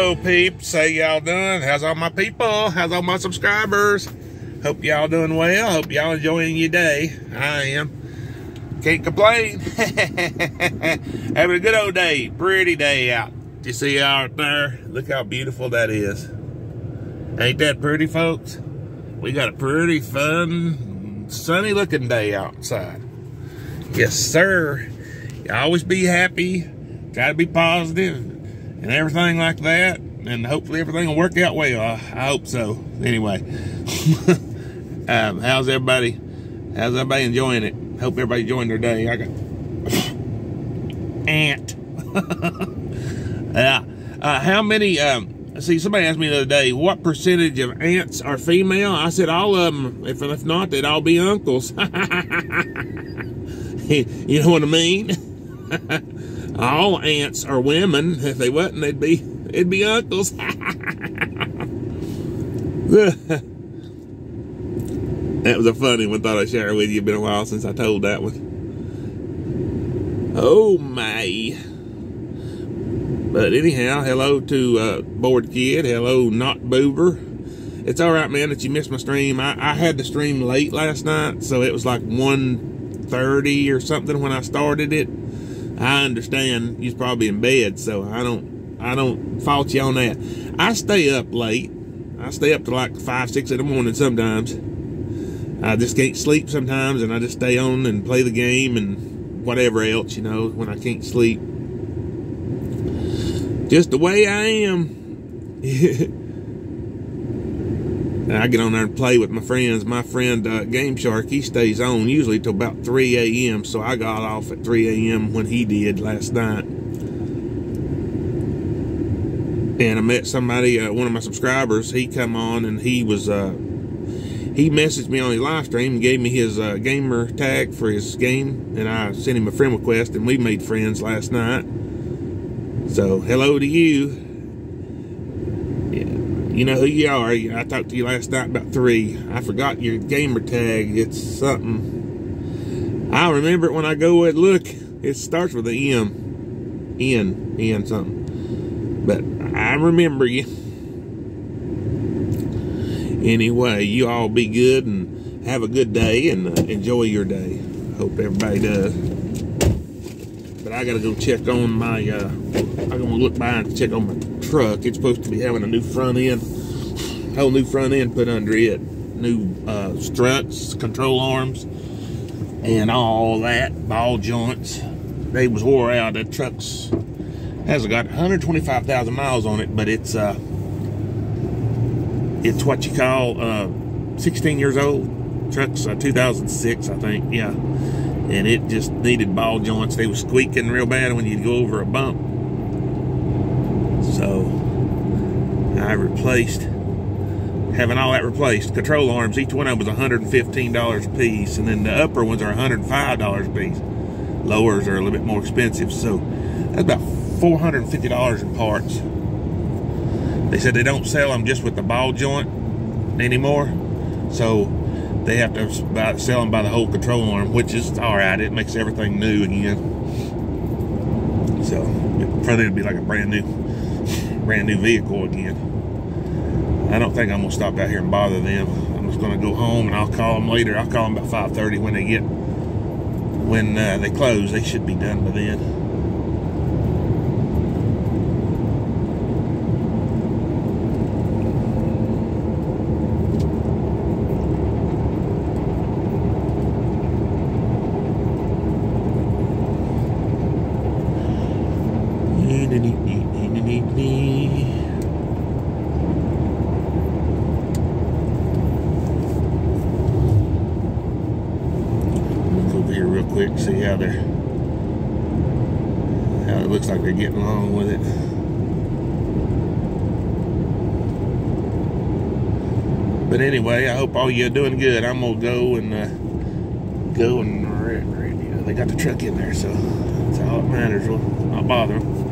Hello, peeps. How y'all doing? How's all my people? How's all my subscribers? Hope y'all doing well. Hope y'all enjoying your day. I am. Can't complain. Having a good old day. Pretty day out. You see out there? Look how beautiful that is. Ain't that pretty, folks? We got a pretty fun, sunny looking day outside. Yes, sir. You always be happy. Try to be positive and everything like that. And hopefully everything will work out well. I, I hope so. Anyway, um, how's everybody? How's everybody enjoying it? Hope everybody enjoying their day. I got ant. yeah. Uh, how many? Um, see, somebody asked me the other day, what percentage of ants are female? I said all of them. If, if not, they'd all be uncles. you know what I mean? All ants are women. If they wasn't, they'd be it'd be uncles. that was a funny one. Thought I'd share it with you. It's Been a while since I told that one. Oh my. But anyhow, hello to uh, Bored Kid. Hello, Not Boober. It's all right, man, that you missed my stream. I, I had the stream late last night, so it was like 1.30 or something when I started it. I understand you're probably in bed, so I don't I don't fault you on that. I stay up late. I stay up to like five, six in the morning sometimes. I just can't sleep sometimes, and I just stay on and play the game and whatever else, you know, when I can't sleep. Just the way I am. I get on there and play with my friends. My friend uh, Game Shark, he stays on usually till about 3 a.m. So I got off at 3 a.m. when he did last night. And I met somebody, uh, one of my subscribers. He come on and he was, uh, he messaged me on his live stream and gave me his uh, gamer tag for his game. And I sent him a friend request and we made friends last night. So hello to you. You know who you are. I talked to you last night about three. I forgot your gamer tag. It's something. I'll remember it when I go and look. It starts with an M. N. N something. But I remember you. Anyway, you all be good and have a good day and uh, enjoy your day. Hope everybody does. But I gotta go check on my, uh, I'm gonna look by and check on my truck. It's supposed to be having a new front end, whole new front end put under it, new uh, struts, control arms, and all that, ball joints. They was wore out. That truck's has got 125,000 miles on it, but it's uh, it's what you call uh, 16 years old. Truck's uh, 2006, I think. Yeah, and it just needed ball joints. They was squeaking real bad when you'd go over a bump. So I replaced, having all that replaced. Control arms, each one of them was $115 a piece, and then the upper ones are $105 a piece. Lowers are a little bit more expensive, so that's about $450 in parts. They said they don't sell them just with the ball joint anymore, so they have to sell them by the whole control arm, which is all right. It makes everything new again. So probably it'd be like a brand new, brand new vehicle again. I don't think I'm gonna stop out here and bother them. I'm just gonna go home and I'll call them later. I'll call them about 5:30 when they get when uh, they close. They should be done by then. Quick, see how they're how it looks like they're getting along with it. But anyway, I hope all you're doing good. I'm gonna go and uh, go and. They got the truck in there, so that's all that matters. I'll bother them.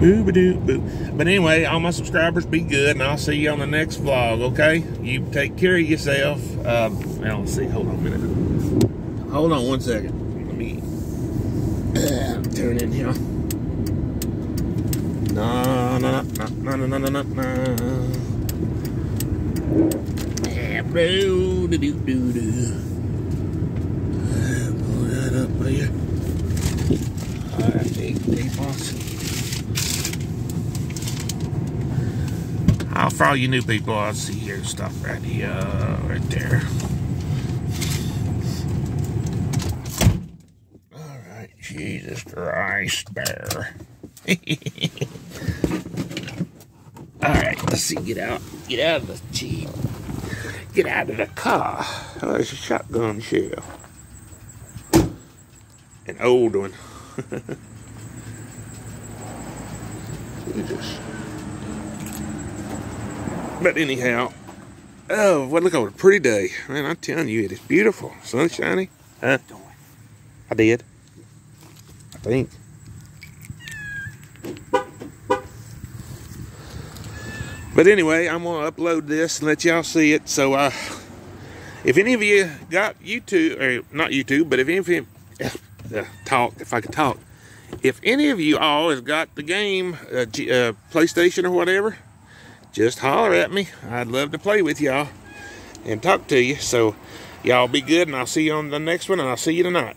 But anyway, all my subscribers, be good, and I'll see you on the next vlog, okay? You take care of yourself. Uh, now, let's see. Hold on a minute. Hold on one second. Let me uh, turn in here. No, no, no, no, no, no, no, no. Yeah, bro. Do, do, do, do. Pull that up there. For all you new people, I'll see your stuff right here, right there. All right, Jesus Christ, bear. all right, let's see. Get out. Get out of the jeep. Get out of the car. Oh, there's a shotgun shell. An old one. Jesus. But anyhow, oh, what look at what a pretty day. Man, I'm telling you, it is beautiful. Sunshiny. Huh? I did. I think. But anyway, I'm going to upload this and let y'all see it. So, uh, if any of you got YouTube, or not YouTube, but if any of you, uh, talk, if I could talk, if any of you all has got the game, uh, uh, PlayStation or whatever, just holler at me. I'd love to play with y'all and talk to you. So, y'all be good, and I'll see you on the next one, and I'll see you tonight.